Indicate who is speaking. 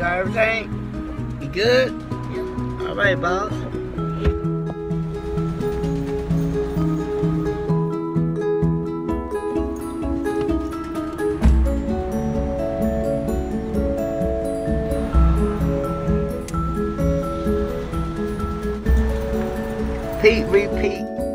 Speaker 1: got everything? You good? All right, boss. Pete, repeat.